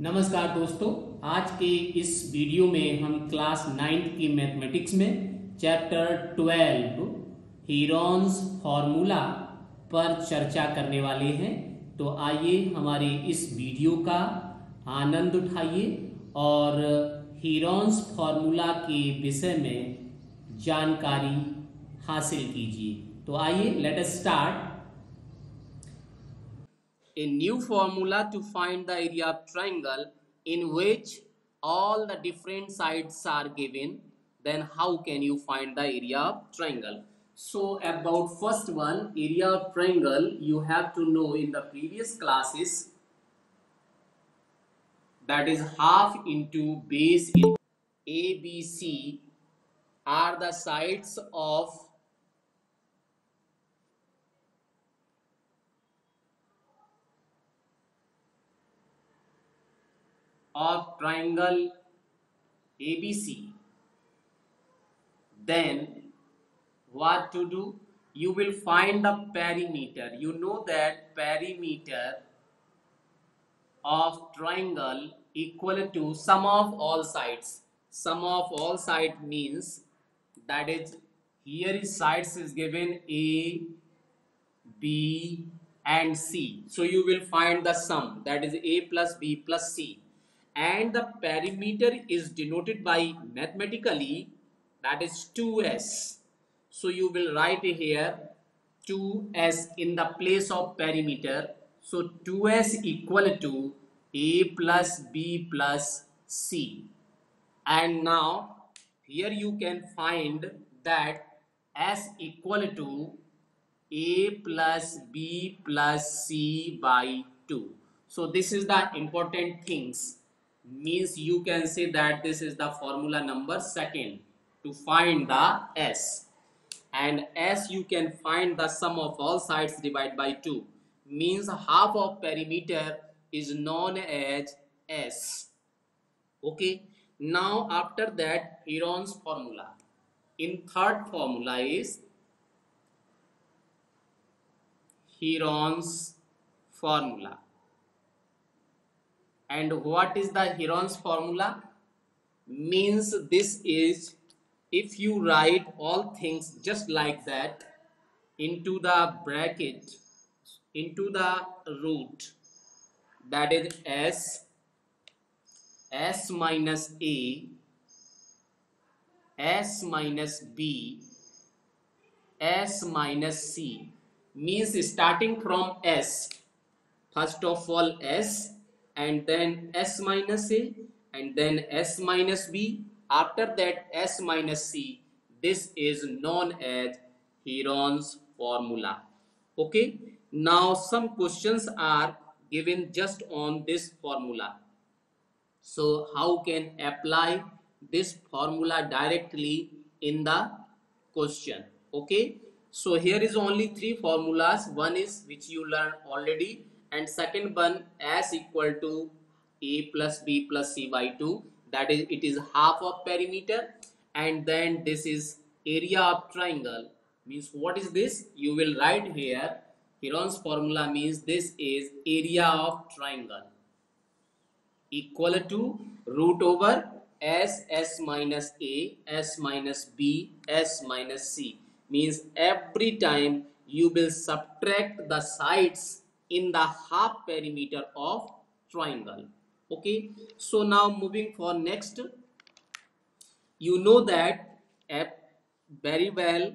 नमस्कार दोस्तों, आज के इस वीडियो में हम क्लास नाइन्थ की मैथमेटिक्स में चैप्टर ट्वेल्व, हीरोन्स फॉर्मूला पर चर्चा करने वाले हैं। तो आइए हमारे इस वीडियो का आनंद उठाइए और हीरोन्स फॉर्मूला के विषय में जानकारी हासिल कीजिए। तो आइए let us start a new formula to find the area of triangle in which all the different sides are given. Then how can you find the area of triangle? So about first one area of triangle you have to know in the previous classes that is half into base in abc are the sides of of triangle ABC, then what to do? You will find the perimeter. You know that perimeter of triangle equal to sum of all sides. Sum of all side means that is here is sides is given A, B and C. So you will find the sum that is A plus B plus C and the perimeter is denoted by mathematically that is 2s so you will write here 2s in the place of perimeter. So 2s equal to a plus b plus c. And now here you can find that s equal to a plus b plus c by 2 so this is the important things means you can say that this is the formula number second to find the s. And s you can find the sum of all sides divided by 2 means half of perimeter is known as s. Okay? Now after that Heron's formula. In third formula is Heron's formula and what is the Heron's formula? Means this is if you write all things just like that into the bracket into the root that is s s minus a s minus b s minus c. Means starting from s first of all s and then s minus a and then s minus b. After that s minus c. This is known as Heron's formula. Okay? Now some questions are given just on this formula. So how can apply this formula directly in the question? Okay? So here is only three formulas. One is which you learn already and second one s equal to a plus b plus c by 2 that is it is half of perimeter. And then this is area of triangle. Means what is this? You will write here Heron's formula means this is area of triangle. Equal to root over s s minus a s minus b s minus c. Means every time you will subtract the sides in the half perimeter of triangle. Okay? So now moving for next. You know that very well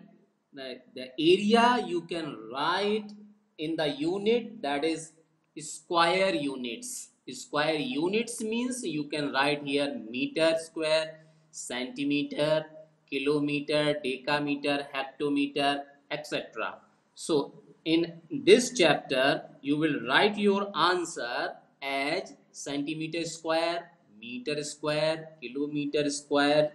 the, the area you can write in the unit that is square units. Square units means you can write here meter square centimeter kilometer decameter hectometer etc so in this chapter you will write your answer as centimeter square meter square kilometer square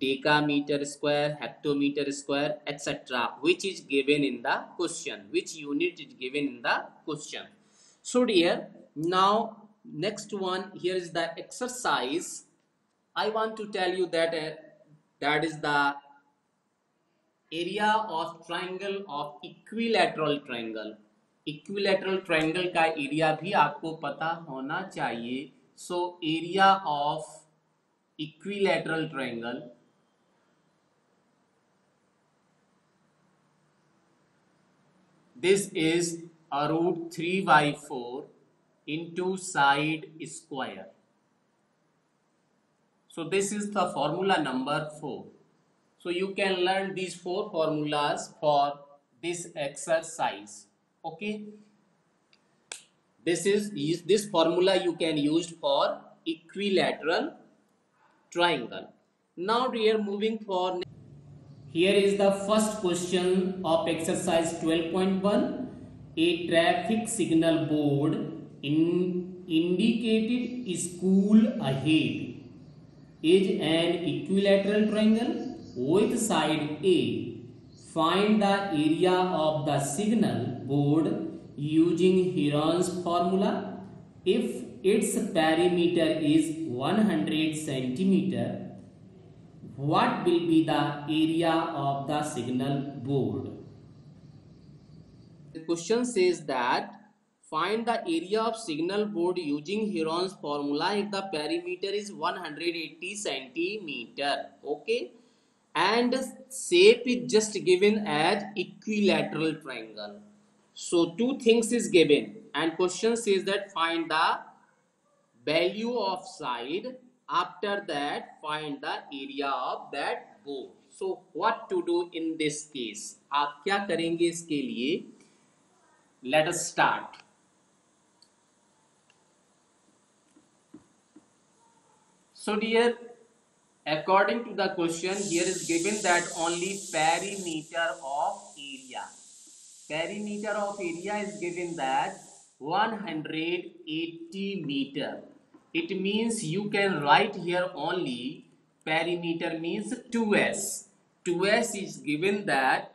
decameter square hectometer square etc which is given in the question which unit is given in the question. So dear now next one here is the exercise. I want to tell you that uh, that is the area of triangle of equilateral triangle equilateral triangle का area भी आपको पता होना चाहिए। So area of equilateral triangle this is a root three by four into side square so this is the formula number four So you can learn these four formulas for this exercise. Okay. This is this formula you can use for equilateral triangle. Now we are moving for here is the first question of exercise 12.1 a traffic signal board in indicated school ahead is an equilateral triangle with side A. Find the area of the signal board using Heron's formula. If its perimeter is 100 centimeter, what will be the area of the signal board? The question says that find the area of signal board using Heron's formula if the perimeter is 180 centimeter. Okay And shape is just given as equilateral triangle. So two things is given and question says that find the value of side after that find the area of that board. So what to do in this case? आप क्या करेंगे इसके लिए let us start so dear according to the question here is given that only perimeter of area. Perimeter of area is given that 180 meter. It means you can write here only perimeter means 2s 2s is given that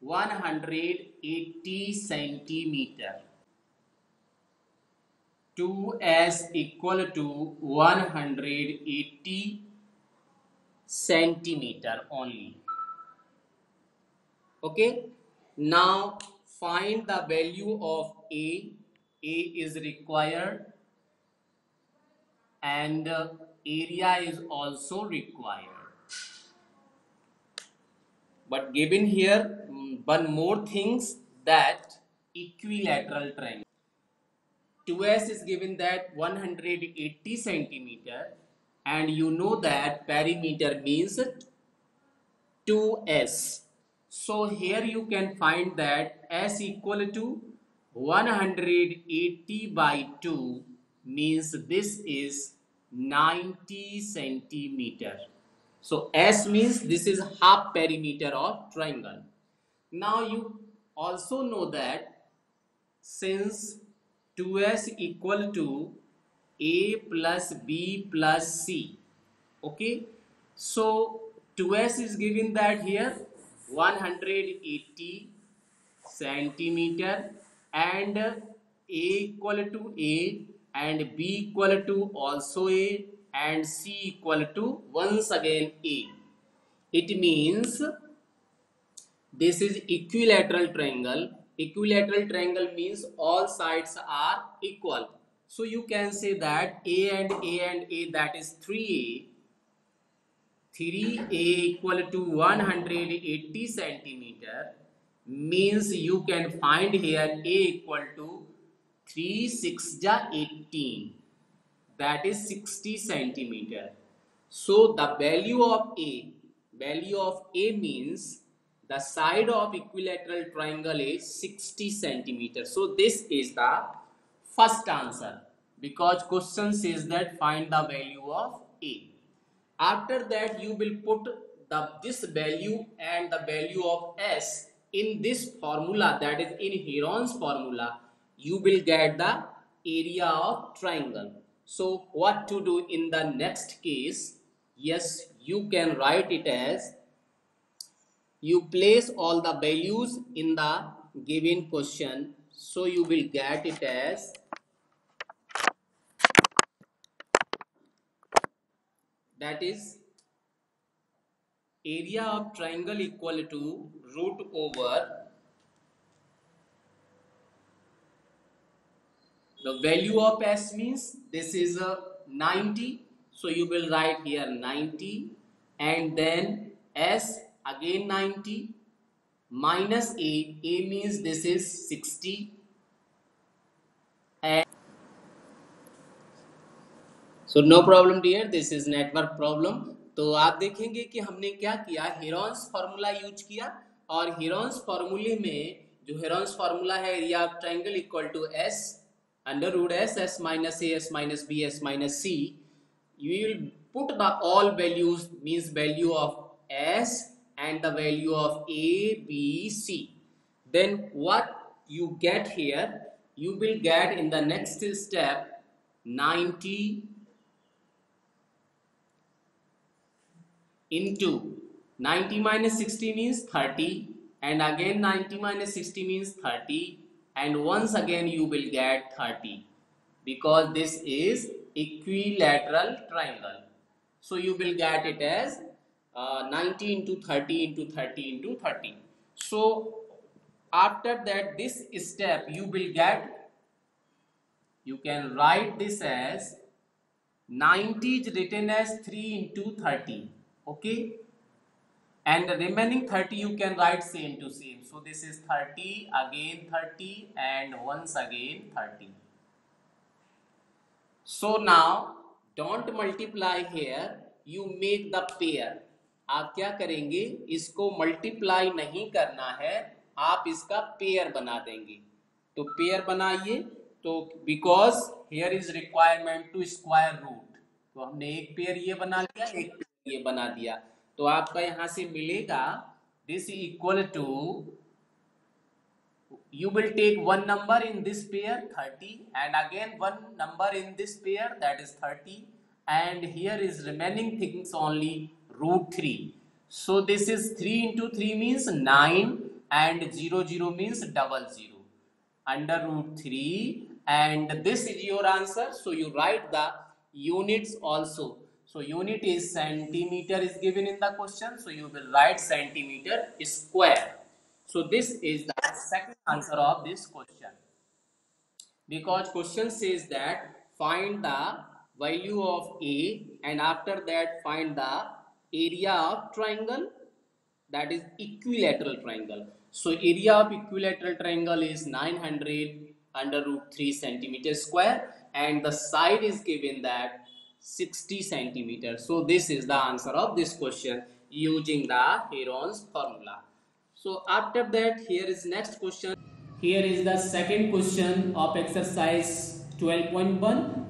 180 centimeter 2s equal to 180 centimeter only. Okay? Now find the value of a. A is required and uh, area is also required. But given here mm, one more things that equilateral triangle 2s is given that 180 centimeter and you know that perimeter means 2s so here you can find that s equal to 180 by 2 means this is 90 centimeter so S means this is half perimeter of triangle. Now you also know that since 2S equal to A plus B plus C. Okay. So 2S is given that here 180 centimeter and A equal to A and B equal to also A and C equal to once again A. It means this is equilateral triangle. Equilateral triangle means all sides are equal. So you can say that A and A and A that is 3A. 3A equal to 180 centimeter means you can find here A equal to 3 6 ja 18 that is 60 centimeter. So the value of A, value of A means the side of equilateral triangle is 60 centimeter. So this is the first answer because question says that find the value of A. After that you will put the this value and the value of S in this formula that is in Heron's formula you will get the area of triangle. So what to do in the next case? Yes, you can write it as you place all the values in the given question. So you will get it as that is area of triangle equal to root over the value of s means this is a 90 so you will write here 90 and then s again 90 minus a. A means this is 60 and so, no problem, dear. This is network problem. तो आप देखेंगे कि हमने क्या किया? Heron's formula use किया। और Heron's फॉर्मूले में जो हिरोन्स फॉर्मूला है area of triangle equal to S under root S S minus A S minus B S minus C you will put the all values means value of S and the value of a b c then what you get here you will get in the next step 90 into 90 minus 60 means 30 and again 90 minus 60 means 30 and once again you will get 30 because this is equilateral triangle. So you will get it as uh, 90 into 30 into 30 into 30. So after that this step you will get you can write this as 90 is written as 3 into 30 okay and the remaining 30 you can write same to same so this is 30 again 30 and once again 30 so now don't multiply here, you make the pair. आप क्या करेंगे? इसको multiply नहीं करना है, आप इसका pair बना देंगे। तो पेयर बनाइए तो because here is requirement to square root तो हमने एक पेयर ये बना लिया, एक पेयर ये बना दिया। तो आपका यहाँ से मिलेगा this equal to you will take one number in this pair 30 and again one number in this pair, that is 30 and here is remaining things only root 3 so this is 3 into 3 means 9 and 0 0 means double 0 under root 3 and this is your answer. So you write the units also. So unit is centimeter is given in the question. So you will write centimeter square. So this is the second answer of this question. Because question says that find the value of A and after that find the area of triangle that is equilateral triangle. So area of equilateral triangle is 900 under root 3 centimeter square and the side is given that 60 centimeter. So this is the answer of this question using the Heron's formula. So after that here is next question. Here is the second question of exercise 12.1.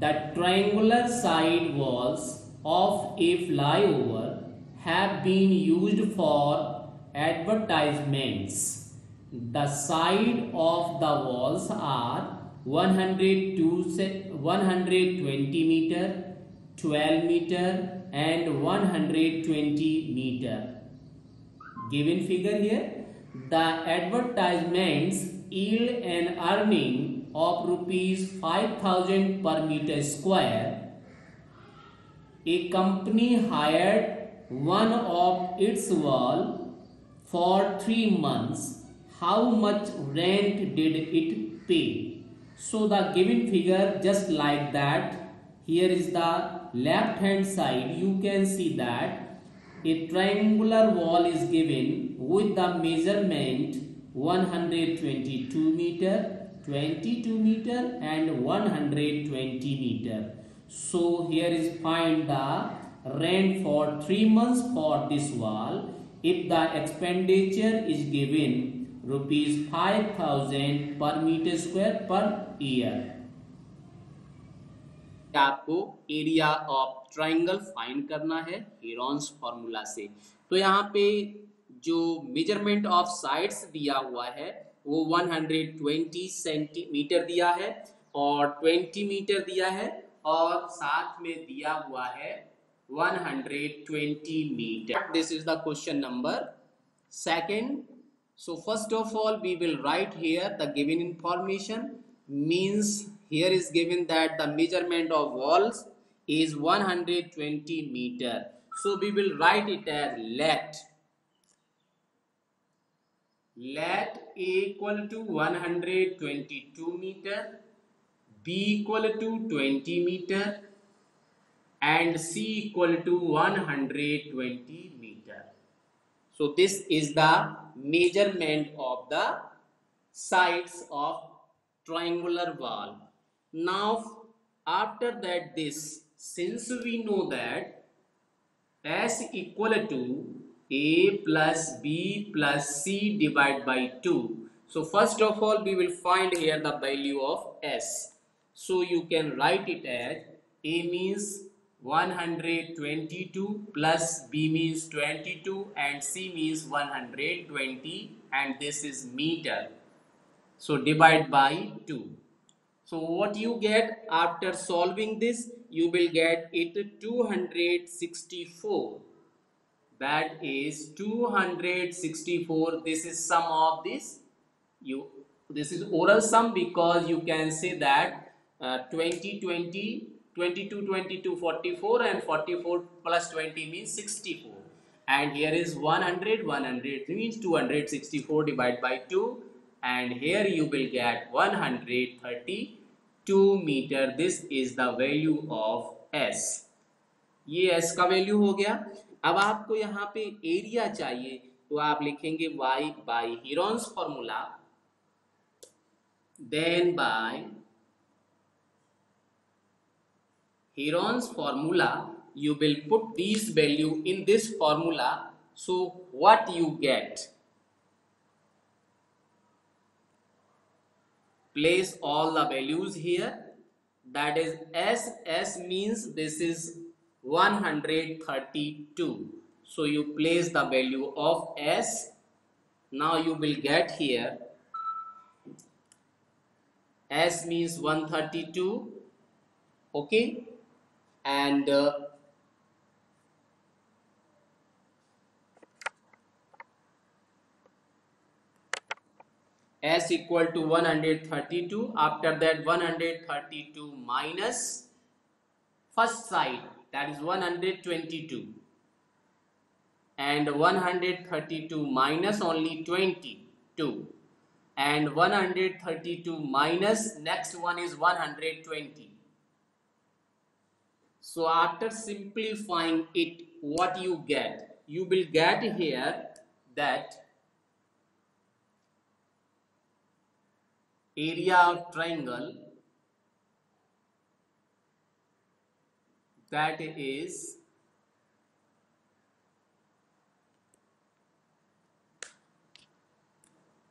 The triangular side walls of a flyover have been used for advertisements. The side of the walls are 102, 120 meter, 12 meter and 120 meter given figure here the advertisements yield an earning of rupees 5000 per meter square a company hired one of its wall for 3 months. How much rent did it pay? So the given figure just like that. Here is the left hand side. You can see that. A triangular wall is given with the measurement 122 meter, 22 meter and 120 meter. So here is find the rent for 3 months for this wall. If the expenditure is given rupees 5000 per meter square per year. आपको area of triangle find करना है Heron's formula से तो यहाँ पे जो measurement of sides दिया हुआ है वो 120 सेंटीमीटर दिया है और 20 मीटर दिया है और साथ में दिया हुआ है 120 metre this is the question number second so first of all we will write here the given information means here is given that the measurement of walls is 120 metre so we will write it as let Lat equal to 122 metre b equal to 20 meter and c equal to 120 meter. So this is the measurement of the sides of triangular wall. Now after that this since we know that s equal to a plus b plus c divided by 2 so first of all we will find here the value of s so you can write it as a means 122 plus b means 22 and c means 120 and this is meter. So divide by 2 so what you get after solving this you will get it 264 that is 264 this is sum of this. You this is oral sum because you can say that 20 20 22 22 44 and 44 plus 20 means 64 and here is 100 100 means 264 divided by 2 and here you will get 132 meter this is the value of s ये s का value हो गया अब आपको यहाँ पे area चाहिए तो आप लिखेंगे y by Heron's formula then by Heron's formula you will put these value in this formula. So what you get? Place all the values here. That is s s means this is 132 so you place the value of s. Now you will get here. S means 132 okay and uh, s equal to 132 after that 132 minus first side. That is 122 and 132 minus only 22 and 132 minus next one is 120 so after simplifying it what you get you will get here that area of triangle that is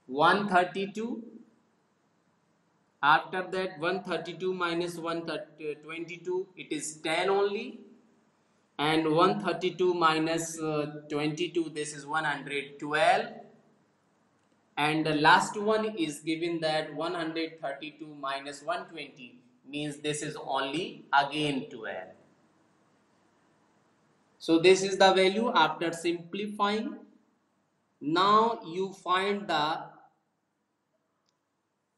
one thirty two. After that, one thirty two minus one twenty two, it is ten only, and one thirty two minus uh, twenty two, this is one hundred twelve. And the last one is given that 132 minus 120 means this is only again 12. So this is the value after simplifying. Now you find the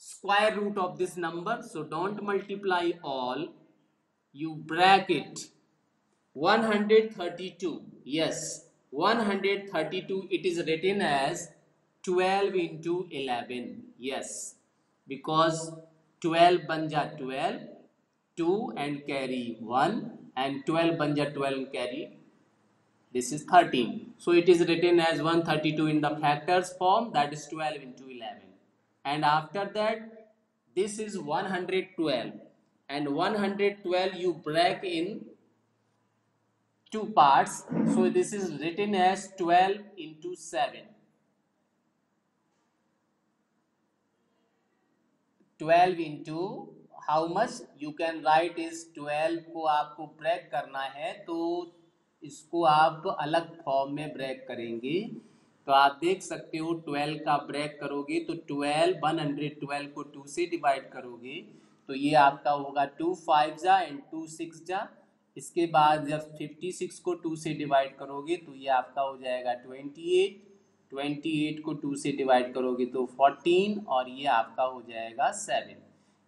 square root of this number. So don't multiply all. You bracket 132. Yes, 132 it is written as 12 into 11. Yes, because 12 banja 12, 2 and carry 1 and 12 banja 12 carry this is 13 so it is written as 132 in the factors form that is 12 into 11 and after that this is 112 and 112 you break in two parts so this is written as 12 into 7 12 into how much you can write is 12 को आपको break करना है तो इसको आप अलग form में break करेंगे तो आप देख सकते हो 12 का ब्रेक करोगे तो 12 112 को 2 से डिवाइड करोगे। तो ये आपका होगा 2 फाइव जा एंड 2 सिक्स जा। इसके बाद जब 56 को 2 से डिवाइड करोगे तो ये आपका हो जाएगा 28 28 को 2 से डिवाइड करोगे तो 14 और ये आपका हो जाएगा 7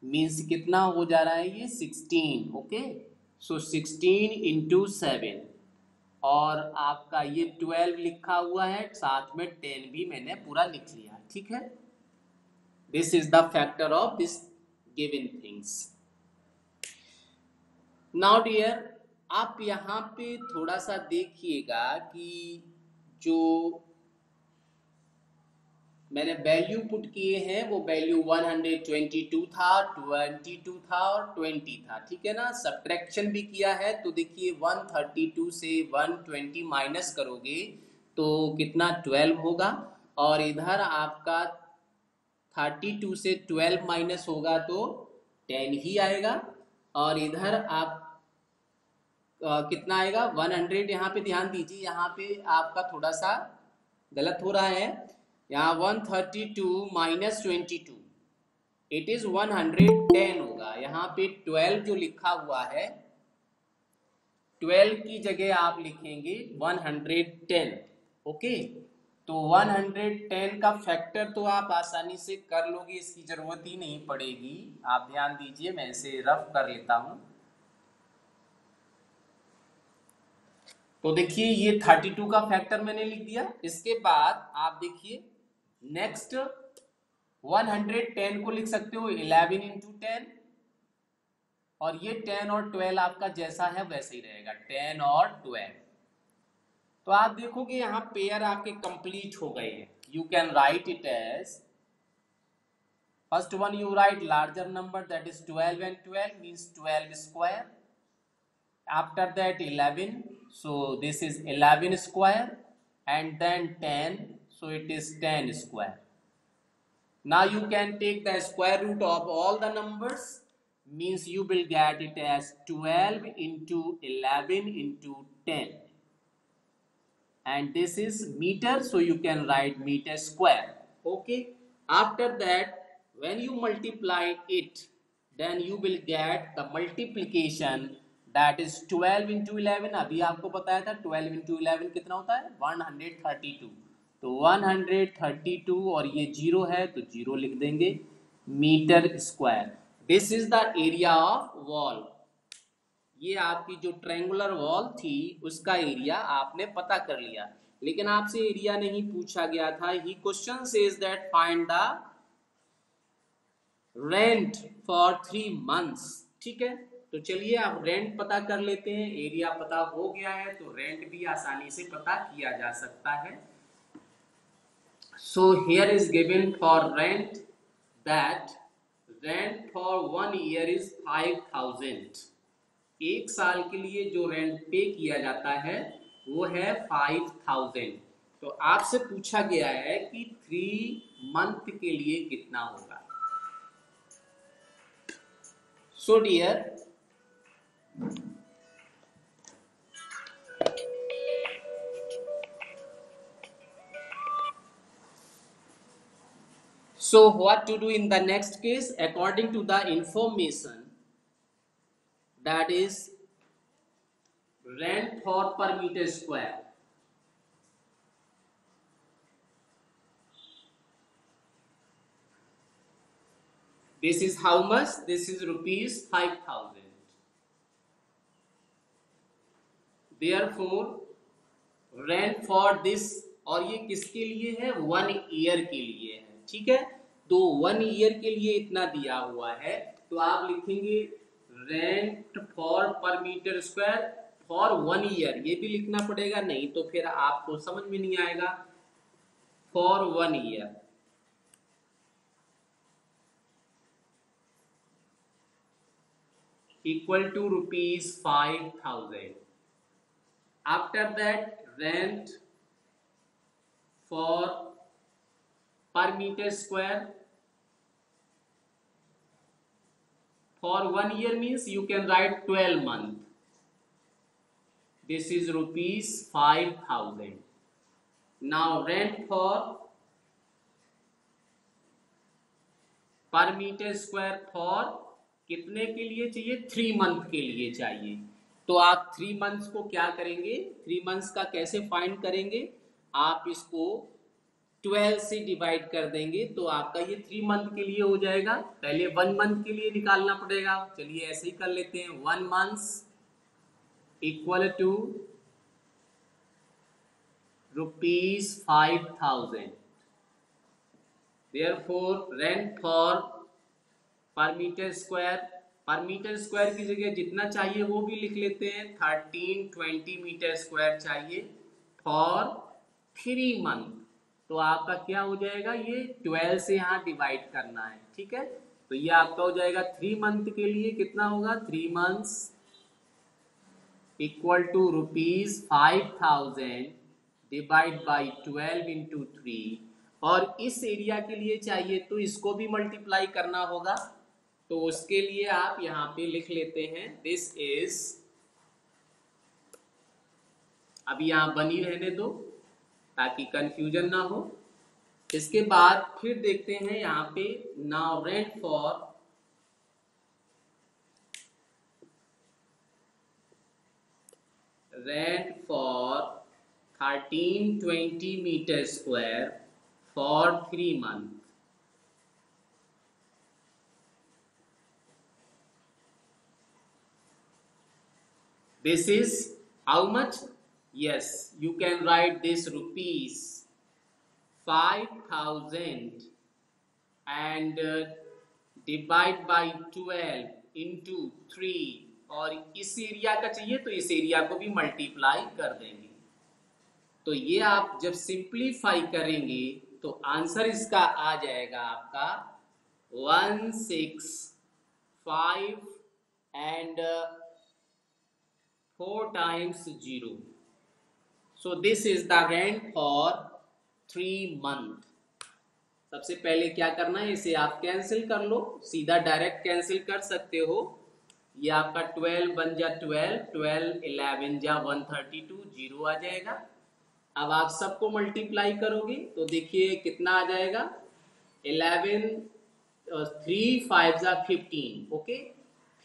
मीन्स कितना हो जा रहा है ये 16 ओके? सो 16 इंटू सेवन और आपका ये 12 लिखा हुआ है, साथ में टेन भी मैंने पूरा लिख लिया, ठीक है? This is the factor of this given things now dear आप यहाँ पे थोड़ा सा देखिएगा कि जो मैंने वैल्यू पुट किए हैं वो वैल्यू 122 था 22 था और 20 था ठीक है ना? सब्ट्रैक्शन भी किया है तो देखिए 132 से 120 माइनस करोगे तो कितना? 12 होगा और इधर आपका 32 से 12 माइनस होगा तो 10 ही आएगा और इधर आप आ, कितना आएगा? 100 यहाँ पे ध्यान दीजिए यहाँ पे आपका थोड़ा सा गलत हो रहा है। यहाँ 132 माइनस ट्वेंटी इट इज़ 110 होगा। यहाँ पे 12 जो लिखा हुआ है 12 की जगह आप लिखेंगे 110 ओके? तो 110 का फैक्टर तो आप आसानी से कर लोगे, इसकी ज़रूरत ही नहीं पड़ेगी। आप ध्यान दीजिए, मैं इसे रफ कर लेता हूँ। तो देखिए, ये 32 का फैक्टर मैंने लिख दिया। इसके बाद आप देखिए नेक्स्ट 110 को लिख सकते हो 11 इंटू टेन और ये 10 और 12 आपका जैसा है वैसे ही रहेगा 10 और 12 तो आप देखोगे यहाँ पेयर आपके कंप्लीट हो गए हैं. You can write it as first one you write larger number that is 12 and 12 means 12 square after that 11 so this is 11 square and then 10 so it is 10 square now you can take the square root of all the numbers means you will get it as 12 into 11 into 10 and this is meter so you can write meter square okay after that when you multiply it then you will get the multiplication that is twelve into eleven अभी आपको बताया था twelve into eleven कितना होता है one hundred thirty two तो one hundred thirty two और ये ज़ीरो है तो ज़ीरो लिख देंगे metre square this is the area of wall ये आपकी जो ट्रेंगुलर वॉल थी, उसका एरिया आपने पता कर लिया। लेकिन आपसे एरिया नहीं पूछा गया था। ही question says that find the rent for three months ठीक है? तो चलिए आप रेंट पता कर लेते हैं। एरिया पता हो गया है तो रेंट भी आसानी से पता किया जा सकता है। So here is given for rent that rent for one year is five thousand एक साल के लिए जो रेंट पे किया जाता है, वो है फाइव थाउज़ेंड तो आपसे पूछा गया है कि थ्री मंथ के लिए कितना होगा। So so dear So what to do in the next case according to the information that is rent for per meter square. This is how much? This is rupees 5000. therefore rent for this और ये किसके लिए है one year के लिए है ठीक है तो वन ईयर के लिए इतना दिया हुआ है। तो आप लिखेंगे rent for per metre square for one year ये भी लिखना पड़ेगा, नहीं तो फिर आपको समझ में नहीं आएगा। For one year equal to rupees five thousand after that, rent for per meter square for one year means you can write 12 month. This is rupees 5000 now rent for per metre square for कितने के लिए चाहिए? Three month के लिए चाहिए। तो आप three months को क्या करेंगे? थ्री मंथ्स का कैसे फाइंड करेंगे? आप इसको ट्वेल्व से डिवाइड कर देंगे तो आपका ये थ्री मंथ के लिए हो जाएगा। पहले वन मंथ के लिए निकालना पड़ेगा। चलिए ऐसे ही कर लेते हैं। One months equal to rupees five thousand four rent for per metre square per metre square की जगह जितना चाहिए वो भी लिख लेते हैं। थर्टीन ट्वेंटी मीटर स्क्वायर चाहिए फॉर थ्री मंथ तो आपका क्या हो जाएगा? ये ट्वेल्व से यहाँ डिवाइड करना है, ठीक है? तो ये आपका हो जाएगा थ्री मंथ के लिए कितना होगा? Three months equal to rupees five thousand divide by twelve into three और इस एरिया के लिए चाहिए तो इसको भी मल्टीप्लाई करना होगा। तो उसके लिए आप यहाँ पे लिख लेते हैं दिस इज़ अभी यहाँ बनी रहने दो। ताकि कंफ्यूजन ना हो। इसके बाद फिर देखते हैं यहाँ पे now rent for rent for 1320 metre square for three month this is how much? Yes you can write this rupees 5000 and uh, divide by 12 into 3 और इस एरिया का चाहिए तो इस एरिया को भी मल्टीप्लाई कर देंगे तो ये आप जब सिंप्लीफाई करेंगे तो आंसर इसका आ जाएगा आपका one six five and 4 times 0. So this is the rent for 3 month. सबसे पहले क्या करना है? इसे आप कैंसिल कर लो। सीधा डायरेक्ट कैंसिल कर सकते हो। ये आपका 12 बन जा 12 12 11 जा 132 ज़ीरो आ जाएगा। अब आप सबको मल्टीप्लाई करोगे तो देखिए कितना आ जाएगा। 11 थ्री फाइव जा 15 ओके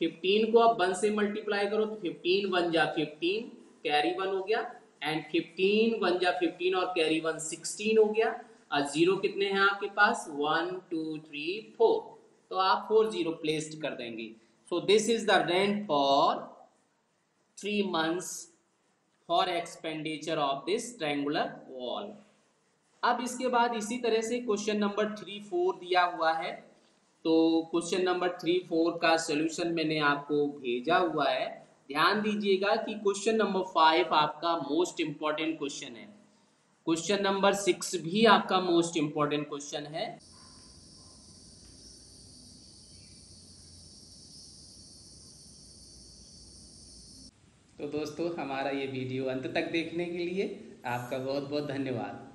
फिफ्टीन को आप वन से मल्टीप्लाई करो तो फिफ्टीन वन जा फिफ्टीन कैरी वन हो गया। एंड फिफ्टीन वन जा फिफ्टीन और कैरी वन सिक्सटीन हो गया। और ज़ीरो कितने हैं आपके पास? वन टू थ्री फोर तो आप फोर ज़ीरो प्लेस्ड कर देंगे। So this is the rent for three months for expenditure of this triangular wall अब इसके बाद इसी तरह से क्वेश्चन नंबर थ्री फोर दिया हुआ है। तो क्वेश्चन नंबर थ्री फोर का सोल्यूशन मैंने आपको भेजा हुआ है। ध्यान दीजिएगा कि क्वेश्चन नंबर फाइव आपका मोस्ट इंपॉर्टेंट क्वेश्चन है। क्वेश्चन नंबर सिक्स भी आपका मोस्ट इंपॉर्टेंट क्वेश्चन है। तो दोस्तों, हमारा ये वीडियो अंत तक देखने के लिए आपका बहुत बहुत धन्यवाद।